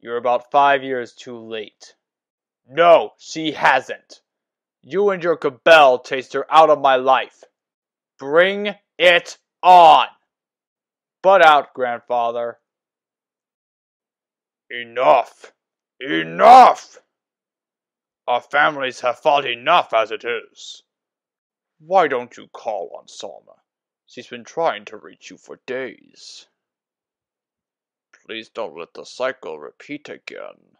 You're about five years too late. No, she hasn't. You and your cabal chased her out of my life. Bring it on! Butt out, grandfather. Enough! Enough! Our families have fought enough as it is. Why don't you call on Salma? She's been trying to reach you for days. Please don't let the cycle repeat again.